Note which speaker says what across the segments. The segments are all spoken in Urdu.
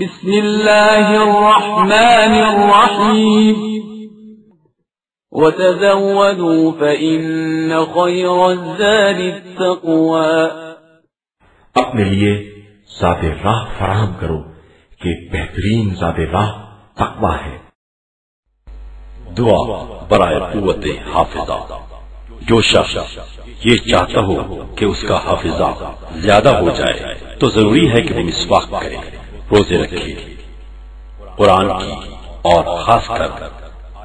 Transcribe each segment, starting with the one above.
Speaker 1: بسم الله الرحمن الرحيم. وتزودوا فإن خير الزاد التقوى.
Speaker 2: اپنے لیے ذات راہ فراہم کرو کہ بہترین ذات راہ تقوی ہے۔ دعا برائے قوت حافظہ۔ جو شخص یہ چاہتا ہو کہ اس کا حافظہ زیادہ ہو جائے تو ضروری ہے کہ وہ مسواک کرے۔ روزے رکھے قرآن کی اور خاص کر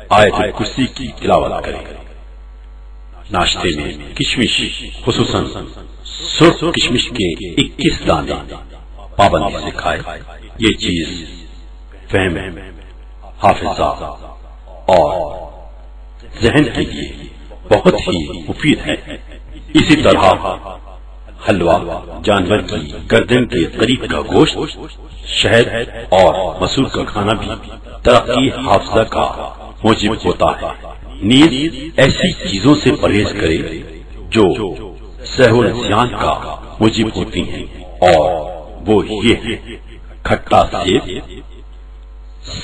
Speaker 2: آیت کرسی کی تلاوت کرے ناشتے میں کشمش، خصوصاً سرخ کشمش کے اکیس دانے پابندی سے کھائے۔ یہ چیز فہم حافظہ اور ذہن کے لیے بہت ہی مفید ہے۔ اسی طرح حلوہ، جانور کی گردن کے قریب کا گوشت شہد اور مسور کا کھانا بھی ترقی حافظہ کا موجب ہوتا ہے۔ نیز ایسی چیزوں سے پرہیز کرے جو سہو نسیان کا موجب ہوتی ہیں۔ اور وہ یہ ہے کھٹا سیب،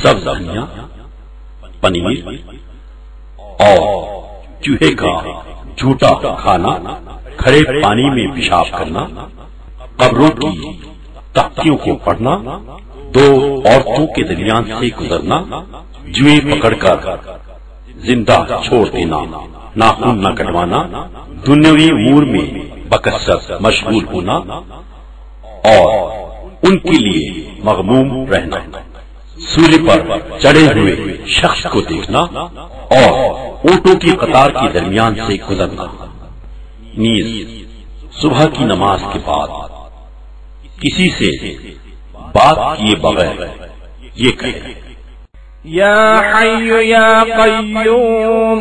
Speaker 2: سبز دھنیا، پنیر اور چوہے کا جھوٹا کھانا، کھڑے پانی میں پیشاب کرنا، قبروں کی تختیوں کو پڑھنا دو عورتوں کے درمیان سے گزرنا، جوئے پکڑ کر زندہ چھوڑ دینا، ناخن نہ کٹوانا، دنیاوی امور میں بکثرت مشغول ہونا اور ان کے لیے مغموم رہنا۔ سولی پر چڑھے ہوئے شخص کو دیکھنا اور اونٹوں کی قطار کے درمیان سے گزرنا۔ نیز صبح کی نماز کے بعد کسی سے بات کیے بغیر۔ یہ کہے
Speaker 3: يا حي يا قيوم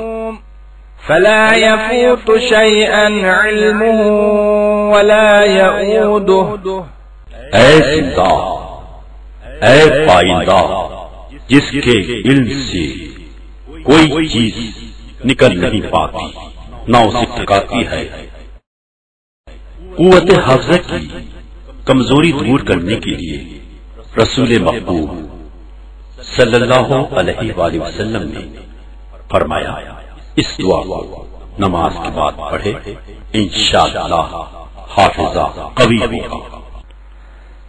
Speaker 3: فلا يفوت شيئا علمه ولا يؤوده
Speaker 2: اے زندہ اے پائندہ جس کے علم سے کوئی چیز نکل نہیں پاتی نہ اسے ٹکاتی ہے۔ قوت حافظہ کی کمزوری دور کرنے کے لیے رسول محبوب صلی اللہ علیہ وآلہ وسلم نے فرمایا اس دعا کو نماز کے بعد پڑھے انشاءاللہ حافظہ قوی ہوگا۔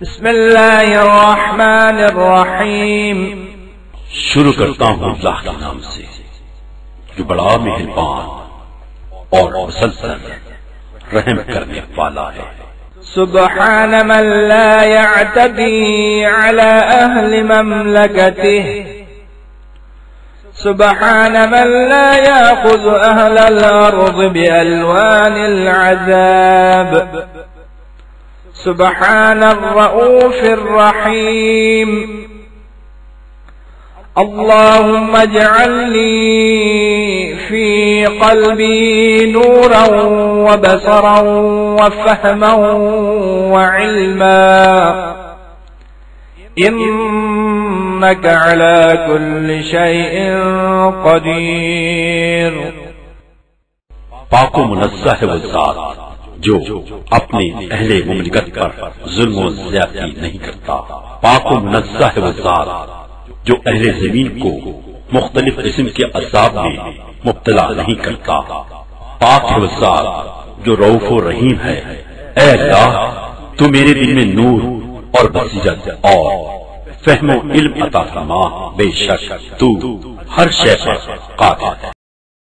Speaker 3: بسم الله الرحمن الرحيم
Speaker 2: شروع کرتا ہوں اللہ کے نام سے جو بڑا مہربان اور مسلسل رحم کرنے والا ہے۔
Speaker 3: سبحان من لا يعتدي على أهل مملكته. سبحان من لا يأخذ أهل الأرض بألوان العذاب. سبحان الرؤوف الرحيم. اللهم اجعل لي في قلبي نورا وبصرا وفهما وعلما. إنك على كل شيء قدير.
Speaker 2: پاک و منزہ وہ ذات جو اپنے اہل مملکت پر ظلم و زیادتی نہیں کرتا۔ پاک و منزہ وہ ذات جو اہل زمین کو مختلف قسم کے عذاب میں مبتلا نہیں کرتا۔ پاک ہے جو روف و رحیم ہے۔ اے اللہ، تو میرے دل میں نور اور بصیرت اور فہم و علم عطا فرما۔ بے شک تو ہر شے پر قادر ہے۔